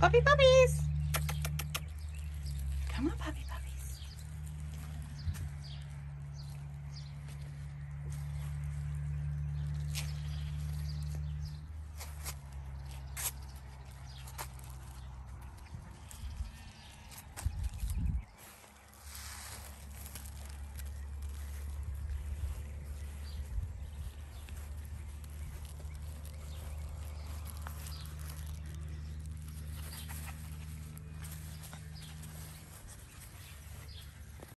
Puppy puppies!